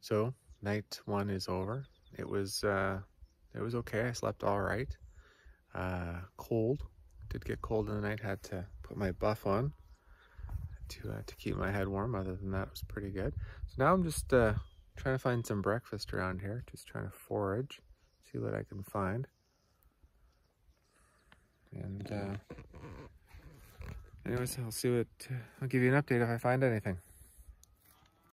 So night one is over. It was uh, it was okay. I slept all right. Uh, cold, did get cold in the night. Had to put my buff on to uh, to keep my head warm. Other than that, it was pretty good. So now I'm just uh, trying to find some breakfast around here. Just trying to forage, see what I can find. And uh, anyways, I'll see what I'll give you an update if I find anything.